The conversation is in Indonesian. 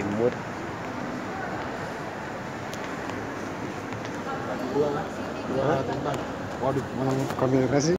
imut Waduh, mana kamera sih?